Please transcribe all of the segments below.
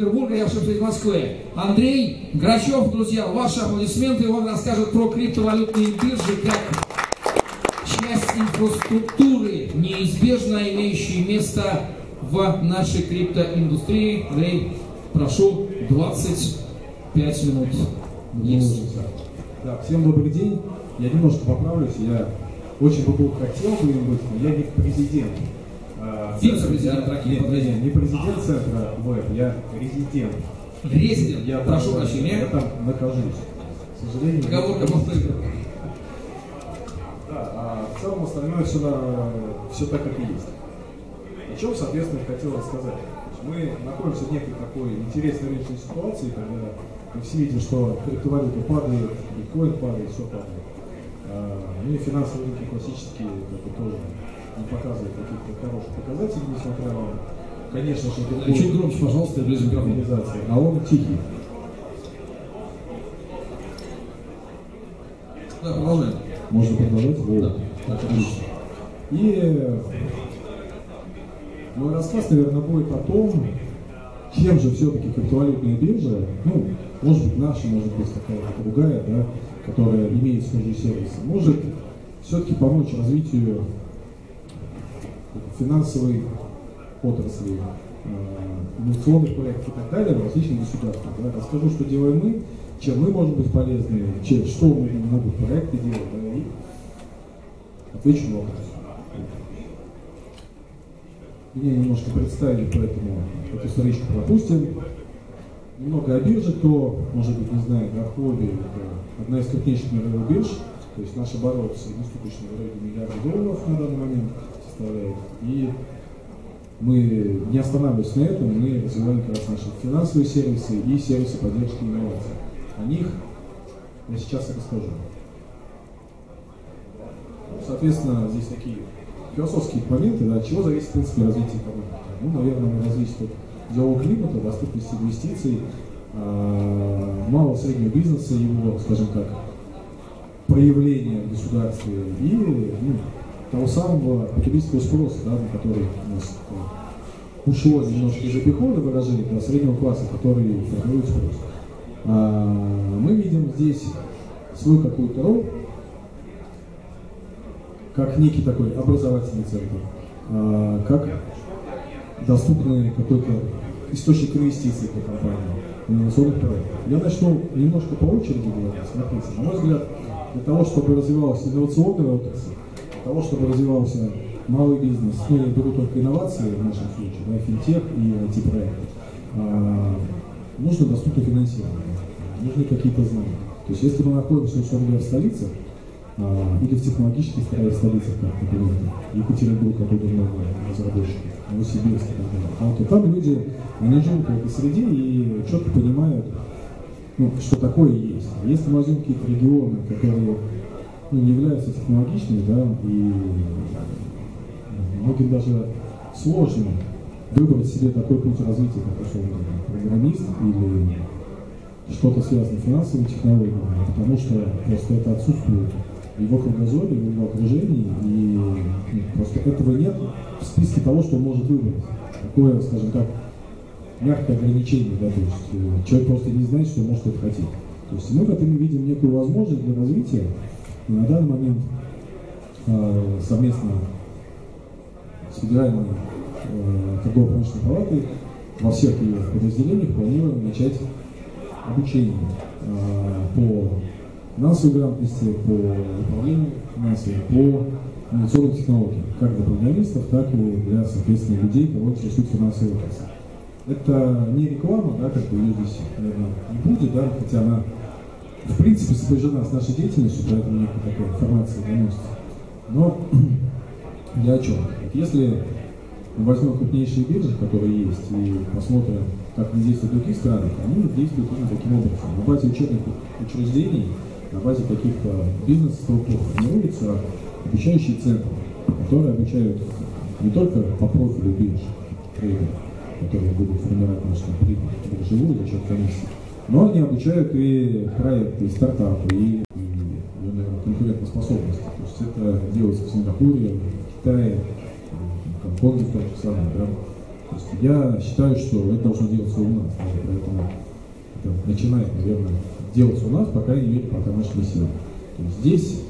Петербурга, я ошибся из Москвы. Андрей Грачев, друзья, ваши аплодисменты. Он расскажет про криптовалютные биржи как часть инфраструктуры, неизбежно имеющей место в нашей криптоиндустрии. Андрей, прошу, 25 минут. Есть. Да, всем добрый день. Я немножко поправлюсь. Я очень бы был хотел бы им быть, но я не президент. Вице-президент нет, не президент центра веб, я резидент. Резидент, я прошу там, прощения. Я там нахожусь. К сожалению. Оговорка повторю. Да, а в целом остальное все, на, все так, как и есть. О чем, соответственно, хотел рассказать. Мы находимся в некой такой интересной рыночной ситуации, когда мы все видим, что криптовалюта падает, биткоин падает, все падает. А, ну и финансовые рынки классические как бы, тоже не показывают каких-то хороших показателей, несмотря на, конечно же, другую Чуть громче, пожалуйста, ближе к организации. А он тихий. Да, продолжаем. Можно продолжать? Вот. Да. Так, отлично. И мой рассказ, наверное, будет о том, чем же все-таки криптовалютная биржа, ну, может быть, наша, может быть, какая-то другая, да, которая имеет схожие сервисы, может все-таки помочь развитию финансовой отрасли, э, инновационных проектов и так далее в различных государствах. Да. Расскажу, что делаем мы, чем мы можем быть полезны, чем, что мы могут проекты делать, да, и отвечу на вопрос. Меня немножко представили, поэтому эту страничку пропустим. Немного о бирже, кто, может быть, не знает, Архоби – это одна из крупнейших мировых бирж, то есть наш оборот среднесуточный в районе миллиарда долларов на данный момент составляет. И мы не останавливаясь на этом, мы развиваем как раз наши финансовые сервисы и сервисы поддержки инноваций. О них я сейчас и расскажу. Соответственно, здесь такие философские моменты, да, от чего зависит, в принципе, развитие экономики. Ну, наверное, зависит от делового климата, доступности инвестиций, э, малого среднего бизнеса, его, скажем так, проявления в государстве и ну, того самого потребительского спроса, да, на который у нас э, ушло немножко из обихода выражение до среднего класса, который формирует спрос. А, мы видим здесь свою какую-то роль, как некий такой образовательный центр, а, как доступный какой-то источник инвестиций для компании, инновационных проектов. Я начну немножко по очереди говорить. Смотрите, на мой взгляд, для того, чтобы развивалась инновационная отрасль, того, чтобы развивался малый бизнес, ну я беру только инновации в нашем случае, да, финтех и IT-проекты, а, нужно доступное финансирование, нужны какие-то знания. То есть если мы находимся, условно в столице, а, или в технологических столицах, как, например, Екатеринбург, откуда много разработчиков, Новосибирск и так далее, а то там люди, они живут в этой среде и четко понимают, ну, что такое есть. Если мы возьмем какие-то регионы, которые не являются технологичными, да, и многим даже сложно выбрать себе такой путь развития, как условно программист или что-то связано с финансовыми технологиями, потому что просто это отсутствует в его кругозоре, в его окружении, и ну, просто этого нет в списке того, что он может выбрать. Такое, скажем так, мягкое ограничение, да, то есть э, человек просто не знает, что может это хотеть. То есть мы в этом видим некую возможность для развития, на данный момент э, совместно с Федеральной э, торгово-промышленной палатой во всех ее подразделениях планируем начать обучение э, по финансовой грамотности, по управлению финансовым, по инновационным технологиям, как для программистов, так и для, соответственно, людей, кого интересует финансовая отрасль. Это не реклама, да, как бы ее здесь, наверное, не будет, да, хотя она, в принципе, сопряжена с нашей деятельностью, поэтому некая такая информация доносится. Но для о чем? Если мы возьмем крупнейшие биржи, которые есть, и посмотрим, как они действуют в других странах, они действуют именно таким образом. На базе учебных учреждений на базе каких-то бизнес-структур формируются обучающие центры, которые обучают не только по профилю бирж, которые будут формировать нашу прибыль биржевую за счет комиссии, но они обучают и проекты, и стартапы, и, и наверное, конкурентоспособности. То есть это делается в Сингапуре, в Китае, в Гонконге в том же. Да? То есть я считаю, что это должно делаться у нас, поэтому это начинает, наверное, делаться у нас, по крайней мере, пока нашли силы. Здесь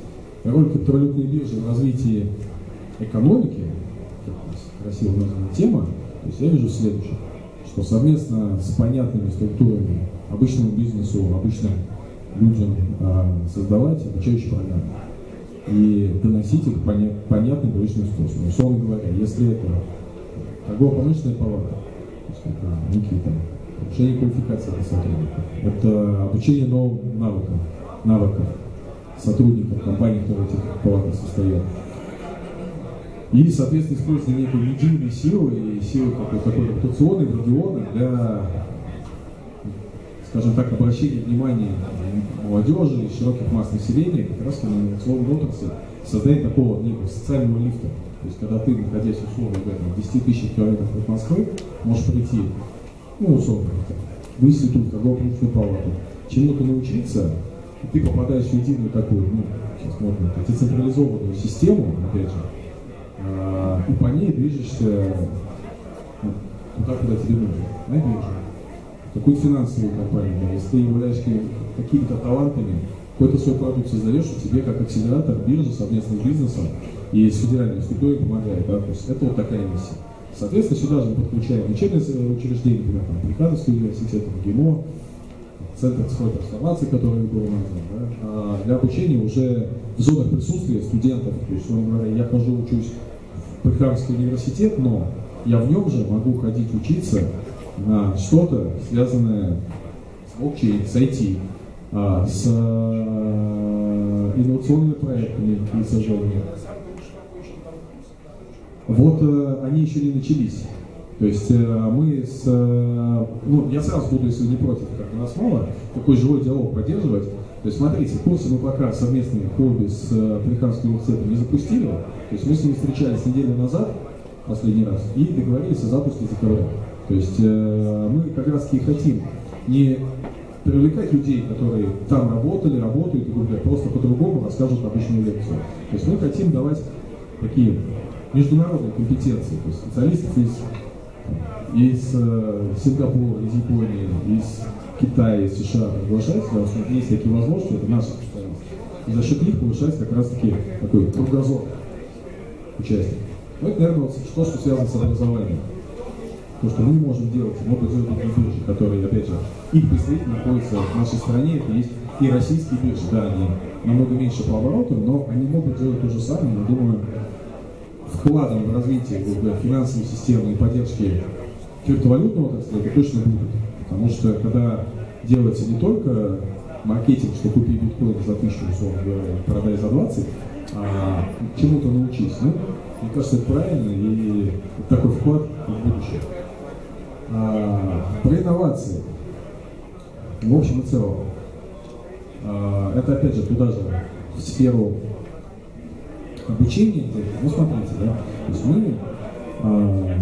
роль криптовалютной биржи в развитии экономики, красиво названа тема, то есть я вижу следующее, что совместно с понятными структурами обычному бизнесу, обычным людям а, создавать обучающие программы и доносить их поня понятным привычным способом. Условно говоря, если это торгово-промышленная палата, то есть это некие там повышение квалификации для сотрудников, это обучение новым навыкам, навыкам сотрудников компаний, которые в этих палатах состоят. И, соответственно, использование некой медийной силы и силы какой-то такой репутационной в регионах для, скажем так, обращения внимания молодежи и широких масс населения как раз на инновационной отрасли создание такого некого социального лифта. То есть, когда ты, находясь условно в 10 тысяч километров от Москвы, можешь прийти ну, условно, в институт, торгово-промышленную палату, чему-то научиться, и ты попадаешь в единую такую, ну, сейчас можно сказать, децентрализованную систему, опять же, и по ней движешься ну, туда, куда тебе нужно, на бирже. Какую-то финансовую компанию, если ты являешься какими-то талантами, какой-то свой продукт создаешь, и тебе как акселератор биржи совместно с бизнесом и с федеральной структурой помогает. Да? То есть это вот такая миссия. Соответственно, сюда же мы подключаем учебные учреждения, например, там, Американский университет, ГИМО, Центр цифровой трансформации, который был назван, да, а для обучения уже в зонах присутствия студентов. То есть, говоря, я хожу, учусь в Прихрамский университет, но я в нем же могу ходить учиться на что-то, связанное с блокчейн, с IT, а, с э, инновационными проектами и сожжениями вот э, они еще не начались. То есть э, мы с... Э, ну, я сразу буду, если не против, как у нас мало, такой живой диалог поддерживать. То есть смотрите, курсы мы пока совместные хобби с Американским университетом не запустили. То есть мы с ними встречались неделю назад, последний раз, и договорились о запуске декабря. То есть мы как раз таки хотим не привлекать людей, которые там работали, работают, и говорят, просто по-другому расскажут обычную лекцию. То есть мы хотим давать такие международной компетенции, то есть специалистов из, из э, Сингапура, из Японии, из Китая, из США приглашать, потому что есть такие возможности, это наши специалисты. И за счет них повышается как раз таки такой кругозор участников. Ну, это, наверное, вот то, что связано с образованием. То, что мы можем делать, могут делать другие биржи, которые, опять же, их представители находятся в нашей стране, это есть и российские биржи, да, они намного меньше по оборотам, но они могут делать то же самое, я думаю, вкладом в развитие финансовой системы и поддержки криптовалютного отрасли, это точно будет. Потому что когда делается не только маркетинг, что купи биткоин за тысячу, условно продай за 20, а чему-то научись. Ну, мне кажется, это правильно и такой вклад в будущее. А, про инновации. В общем и целом. А, это опять же туда же в сферу обучение, ну смотрите, да, то есть мы э,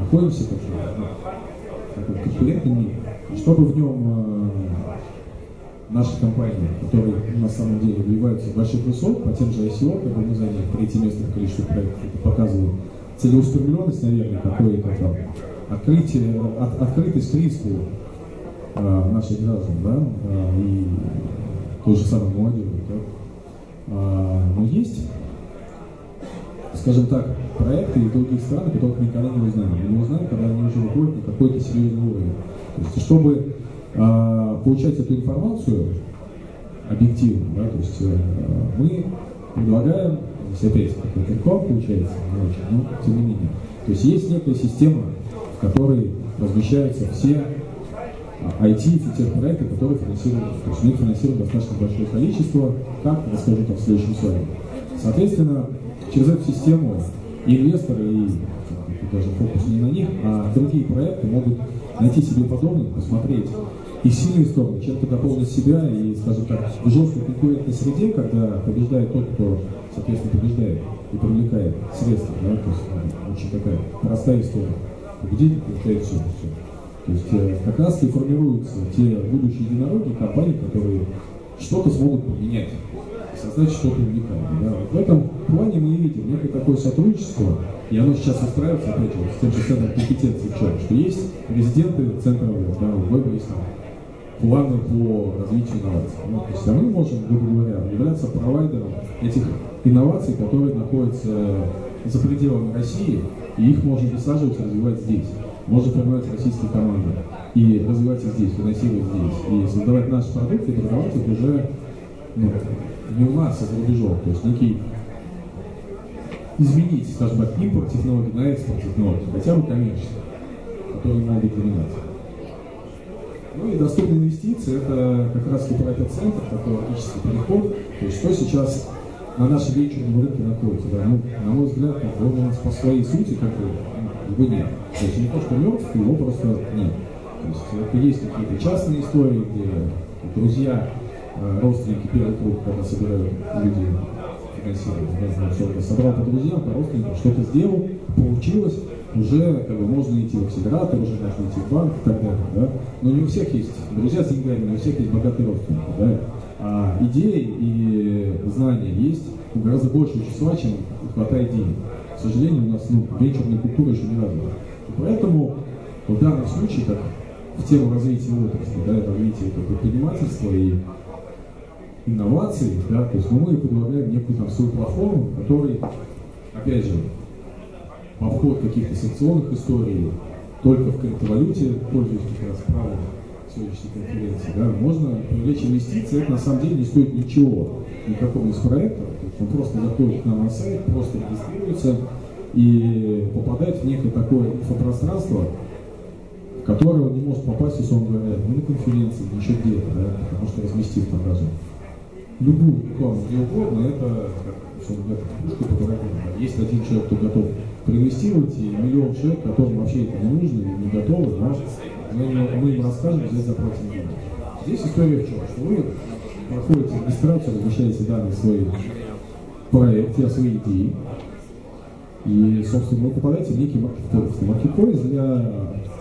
находимся как, ну, в конкурентном мире, чтобы в нем э, наши компании, которые на самом деле добиваются больших высот, по тем же ICO, как мы заняли третье место в количестве проектов, это показывает целеустремленность, наверное, какое-то там, открытие, от, открытость риску э, наших граждан, да, э, и той же самой молодежи, да. А, но есть скажем так, проекты из других стран, которых мы никогда не узнаем. Мы узнаем, когда они уже выходят на какой-то серьезный уровень. То есть, чтобы э, получать эту информацию объективно, да, то есть э, мы предлагаем, здесь опять какой-то реклам получается, не очень, но тем не менее. То есть есть некая система, в которой размещаются все IT и проекты, которые финансируют, то есть мы финансируем достаточно большое количество, как расскажу там в следующем слайде. Соответственно, через эту систему инвесторы, и даже фокус не на них, а другие проекты могут найти себе подобных, посмотреть и сильные стороны, чем-то дополнить себя и, скажем так, в жесткой конкурентной среде, когда побеждает тот, кто, соответственно, побеждает и привлекает средства, да, то есть ну, очень такая простая история. Победитель получает все, все. То есть э, как раз и формируются те будущие единороги, компании, которые что-то смогут поменять создать что-то уникальное. Да. В этом плане мы видим некое такое сотрудничество, и оно сейчас устраивается, опять же, с тем же центром компетенции в чем, что есть резиденты центра веб, да, у веба есть там планы по развитию инноваций. Ну, то есть а мы можем, грубо говоря, являться провайдером этих инноваций, которые находятся за пределами России, и их можно высаживать развивать здесь. Можно формировать российские команды и развивать их здесь, финансировать здесь, и создавать наши продукты и продавать их уже ну, не у нас, а за рубежом. То есть некий изменить, скажем так, импорт технологий на экспорт технологий, хотя бы коммерчески, которые могут применять. Ну и доступные инвестиции – это как раз про этот центр, такой логический переход. То есть что сейчас на нашем венчурном рынке находится. Да? Ну, на мой взгляд, он у нас по своей сути как бы ну, его нет. То есть не то, что мертв, его просто нет. То есть это есть какие-то частные истории, где друзья, родственники первый круг, когда собирают люди финансировать, собрал по друзьям, по родственникам, что-то сделал, получилось, уже как бы, можно идти в акселератор, уже можно идти в банк и так далее. Да? Но не у всех есть друзья с деньгами, не у всех есть богатые родственники. Да? А идеи и знания есть у гораздо большего числа, чем хватает денег. К сожалению, у нас ну, венчурная культура еще не развита. Поэтому в данном случае, как в тему развития отрасли, да, развития предпринимательства и инноваций, да, то есть мы предлагаем некую там свою платформу, которой, опять же, обход каких-то санкционных историй, только в криптовалюте, пользуясь как раз правом сегодняшней конференции, да, можно привлечь инвестиции, это на самом деле не стоит ничего, никакого из проектов, он просто заходит к нам на сайт, просто регистрируется и попадает в некое такое инфопространство, в которое он не может попасть, условно говоря, ни на конференции, ни еще где-то, да, потому что разместив там даже любую рекламу где угодно, это, как, говоря, пушка по да. Есть один человек, кто готов проинвестировать, и миллион человек, которым вообще это не нужно, и не готовы, но мы, мы им расскажем, здесь заплатим деньги. Здесь история в чем? Что вы проходите регистрацию, размещаете данные свои проекте, о своей идее. И, собственно, вы попадаете в некий маркетплейс. Маркетплейс для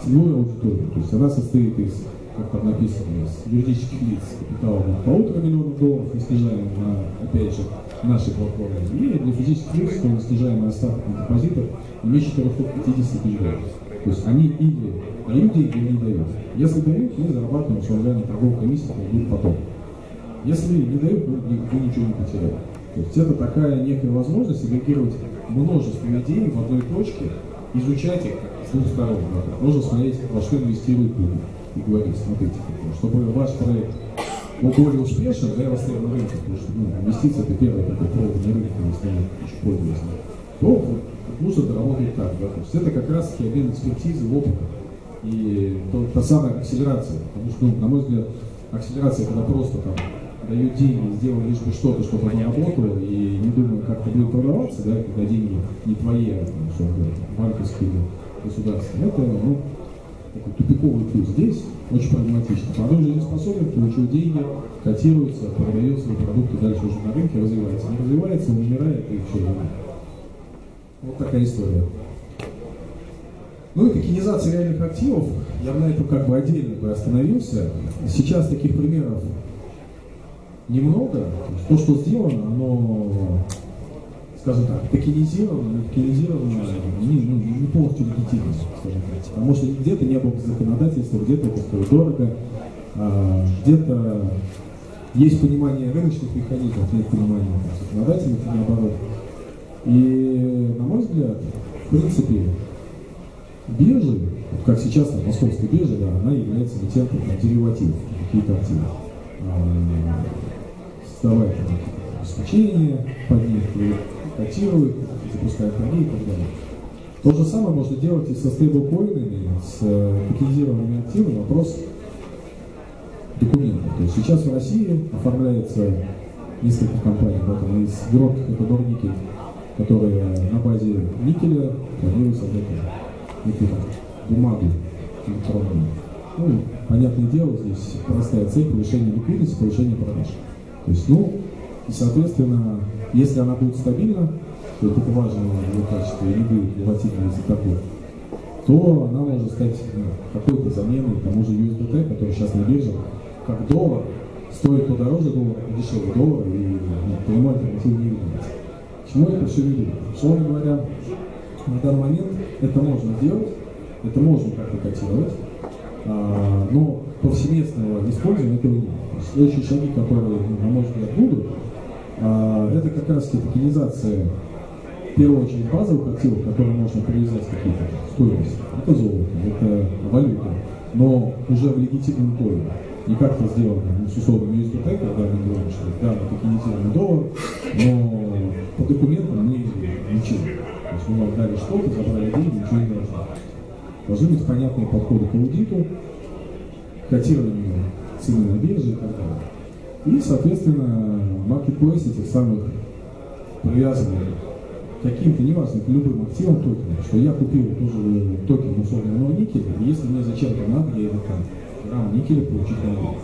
целевой аудитории. То есть она состоит из, как там написано, из юридических лиц с капиталом от полутора миллионов долларов, снижаем на, опять же, нашей платформе. И для физических лиц, что снижаем остаток на депозитах не меньше 450 тысяч долларов. То есть они или дают деньги, или не дают. Если дают, мы зарабатываем, что на торговой комиссии, будет потом. Если не дают, вы, вы ничего не потеряете. То есть это такая некая возможность агрегировать множество идей в одной точке, изучать их с двух сторон. Можно смотреть, во что инвестируют люди. И говорить, смотрите, чтобы ваш проект был более успешен, да, востребован на рынке, потому что ну, инвестиции это первый такой провод на рынке, если мы еще пользуемся, то вот, нужно доработать так. Да. То есть это как раз таки обмен экспертизы, опыта и то, та самая акселерация. Потому что, ну, на мой взгляд, акселерация, когда просто там дают деньги, сделал лишь бы что-то, чтобы оно работало, и не думаю, как это будет продаваться, да, когда деньги не твои, а что банковские государственные. Это, ну, такой тупиковый путь. Здесь очень прагматично. Молодой жизнеспособен, получил деньги, котируется, продает свои продукты дальше уже на рынке, развивается. Не развивается, умирает и все. Вот такая история. Ну и токенизация реальных активов, я на этом как бы отдельно бы остановился. Сейчас таких примеров немного. То, что сделано, оно, скажем так, токенизировано, не токенизировано, не, ну, не полностью легитимно, скажем так. Потому что где-то не было законодательства, где-то это стоит дорого, а, где-то есть понимание рыночных механизмов, нет понимания там, законодательных и наоборот. И, на мой взгляд, в принципе, биржи, как сейчас там, московская биржа, да, она является эмитентом деривативов, какие-то активы. А, создавая там, обеспечение них, котирует, запускает торги и так далее. То же самое можно делать и со стейблкоинами, с э, токенизированными активами. Вопрос документов. То есть сейчас в России оформляется несколько компаний, поэтому из громких это Дорникель, которые на базе никеля планируют создать некую бумагу электронную. Ну, понятное дело, здесь простая цель повышения ликвидности, повышения продаж. То есть, ну, и, соответственно, если она будет стабильна, то это важно в ее качестве, и будет волатильность такой, то она может стать ну, какой-то заменой тому же USDT, который сейчас на бирже, как доллар, стоит подороже доллара, подешевле доллара, и ну, прямой альтернативы не видится. Чему я все веду? Условно говоря, на данный момент это можно делать, это можно как-то котировать, а, но повсеместного использования этого нет. Следующие шаги, которые, на мой взгляд, будут, это как раз токенизация в первую очередь базовых активов, которые можно привязать какие-то стоимости. Это золото, это валюта, но уже в легитимном поле. Не как-то сделано ну, с условным USDT, когда мы говорим, что да, мы токенизируем доллар, но по документам мы ничего. То есть мы вам дали что-то, забрали деньги, ничего не должны. Должны быть понятные подходы к аудиту, котированию цены на бирже и так далее. И, соответственно, маркетплейс этих самых привязанных каким-то, неважно, к любым активам токенам, что я купил тоже токен условного никеля, и если мне зачем-то надо, я его там грамм никеля получить могу.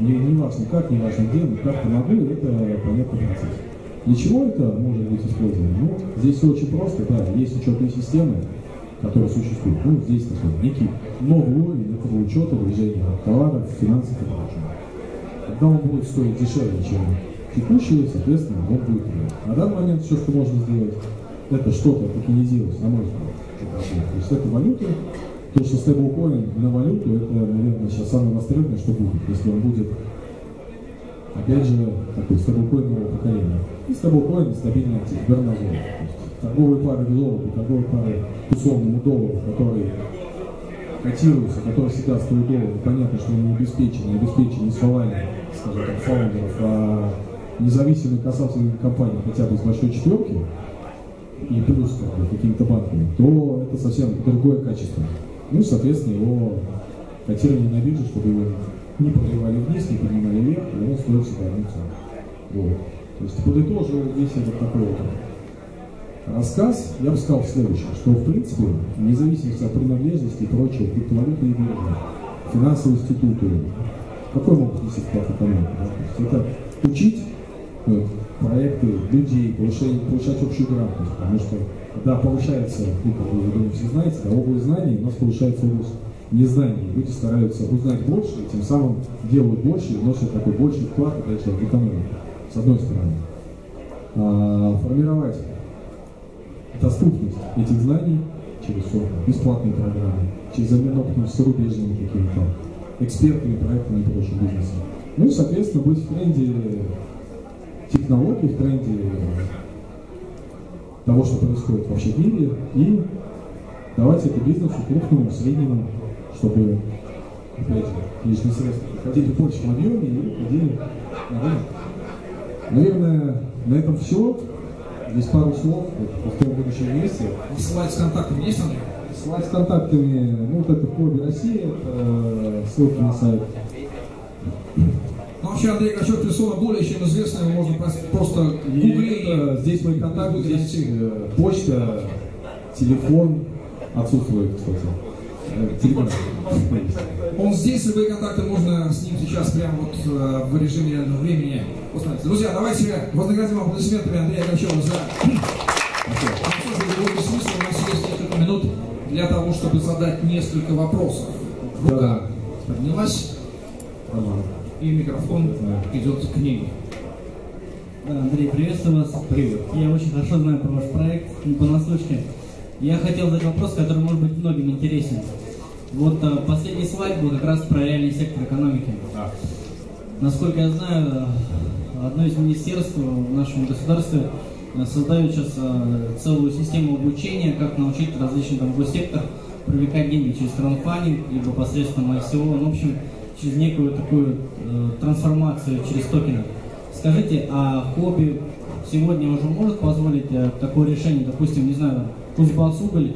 Не, не важно как, не важно где, но как-то могу, это понятный процесс. Для чего это может быть использовано? Ну, здесь все очень просто, да, есть учетные системы, которые существуют. Ну, здесь такой некий новый уровень этого учета движения товаров, финансов и прочего. Когда он будет стоить дешевле, чем текущий, соответственно, он будет. На данный момент все, что можно сделать, это что-то токенизировать, на мой взгляд. То есть это валюта, то, что стейблкоин на валюту, это, наверное, сейчас самое востребованное, что будет, если он будет, опять же, такой стейблкоин нового поколения. И стейблкоин стабильный актив, горнозол. Торговые пары золоту, торговые пары условному доллару, который котируется, который всегда стоит доллар, понятно, что он не обеспечен, не обеспечен не словами, скажем так, фаундеров, а независимой касательной компании хотя бы из большой четверки, и плюс как бы, какими-то банками, то это совсем другое качество. Ну, соответственно, его котирование на бирже, чтобы его не проливали вниз, не поднимали вверх, и он стоит всегда цену. Вот. То есть подытоживая весь этот такой вот рассказ, я бы сказал следующее, что в принципе, вне зависимости от принадлежности и прочего, криптовалютные биржи, финансовые институты, какой могут нести вклад экономики? Да? Это учить э, проекты людей, повышать, повышать общую грамотность, потому что когда повышается, ну, как вы, думаю, все знаете, да, область знаний, у нас повышается область незнаний. Люди стараются узнать больше, и тем самым делают больше и вносят такой больший вклад опять в экономику, с одной стороны. А, формировать доступность этих знаний через бесплатные программы, через обмен опытом с зарубежными какими-то экспертами, проектами и прочим бизнесом. Ну и, соответственно, быть в тренде технологий, в тренде того, что происходит вообще в мире, и давать это бизнесу крупному, среднему, чтобы, опять же, лишние средства приходили в большем объеме и ходили на рынок. Наверное, на этом все. Здесь пару слов, вот, в будущем месте. Слайд с контактами есть, Андрей? Слайд с контактами, ну вот это клубе России, это э, ссылка на сайт. Ну, вообще Андрей Гачев персона более чем известная, можно просто гуглить. Это, здесь мои контакты, здесь э, почта, телефон отсутствует, кстати. Э, телефон. Он здесь, любые контакты можно с ним сейчас прямо вот э, в режиме времени установить. Друзья, давайте вознаградим аплодисментами Андрея Гачева за смысл. У нас есть несколько минут для того, чтобы задать несколько вопросов. Рука поднялась, и микрофон идет к ней. Да, Андрей, приветствую вас. Привет. Я очень хорошо знаю про ваш проект, не понаслышке. Я хотел задать вопрос, который может быть многим интересен. Вот а, последний слайд был как раз про реальный сектор экономики. Да. Насколько я знаю, одно из министерств в нашем государстве э, создает сейчас э, целую систему обучения, как научить различным там госсектор привлекать деньги через краудфандинг, либо посредством ICO, ну, в общем, через некую такую э, трансформацию через токены. Скажите, а хобби сегодня уже может позволить э, такое решение, допустим, не знаю, Кузбассуголь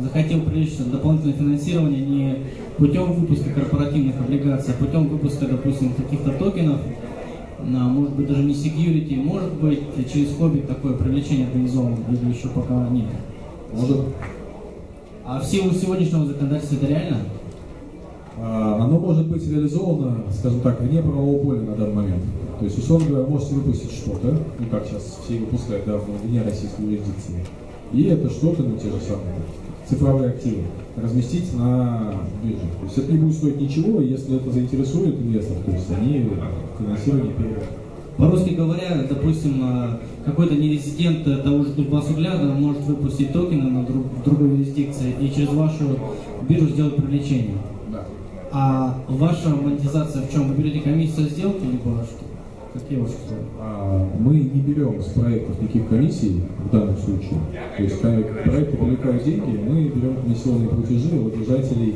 захотел привлечь дополнительное финансирование не путем выпуска корпоративных облигаций, а путем выпуска, допустим, каких-то токенов, на, может быть, даже не security, может быть, через хобби такое привлечение организовано, или еще пока нет? Может. А в силу сегодняшнего законодательства это реально? А, оно может быть реализовано, скажем так, вне правового поля на данный момент. То есть, условно говоря, можете выпустить что-то, ну как сейчас все выпускают, да, вне российской юрисдикции. И это что-то, ну те же самые цифровые активы разместить на бирже. То есть это не будет стоить ничего, если это заинтересует инвесторов, то есть они финансирование переводят. По-русски говоря, допустим, э, какой-то нерезидент э, того же Кузбассугляда может выпустить токены на друг, другой юрисдикции и через вашу биржу сделать привлечение. Да. А ваша монетизация в чем? Вы берете комиссию сделки, либо что? Ваши условия? А, Мы не берем с проектов никаких комиссий в данном случае. То есть когда проекты привлекают деньги, мы берем комиссионные платежи от держателей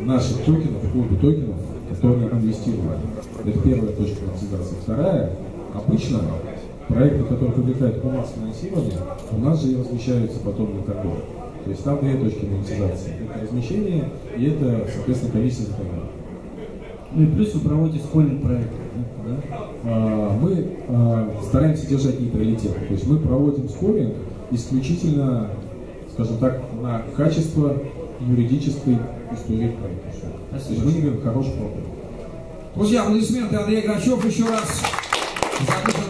наших токенов, клуба токенов, которые инвестируют. Это первая точка монетизации. Вторая, обычно проекты, которые привлекают у нас финансирование, у нас же и размещаются потом на торговле. То есть там две точки монетизации. Это размещение и это, соответственно, комиссия за торговлю. Ну и плюс вы проводите скольник проекты. Да? А, мы а, стараемся держать нейтралитет. То есть мы проводим скоринг исключительно, скажем так, на качество юридической истории проекта. То есть мы говорим хороший проект. Друзья, аплодисменты Андрей Грачев еще раз. Закрытый.